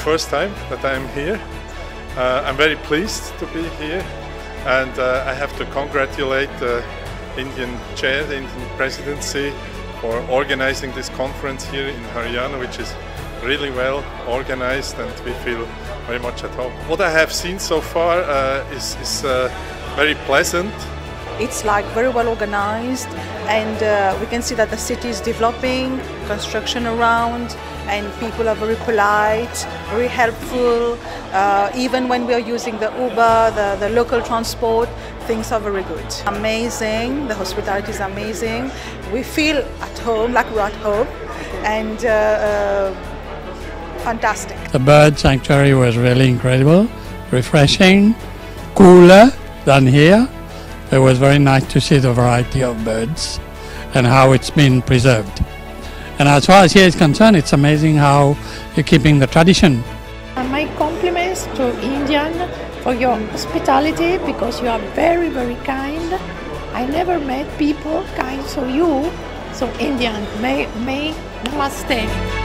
first time that I'm here. Uh, I'm very pleased to be here and uh, I have to congratulate the Indian chair, the Indian presidency for organizing this conference here in Haryana which is really well organized and we feel very much at home. What I have seen so far uh, is, is uh, very pleasant. It's like very well organized and uh, we can see that the city is developing, construction around and people are very polite, very helpful. Uh, even when we are using the Uber, the, the local transport, things are very good. Amazing, the hospitality is amazing. We feel at home, like we're at home and uh, uh, fantastic. The bird sanctuary was really incredible, refreshing, cooler than here. It was very nice to see the variety of birds and how it's been preserved. And as far as here is concerned, it's amazing how you're keeping the tradition. My compliments to Indian for your hospitality because you are very, very kind. I never met people kind so you. So Indian, may, may, namaste.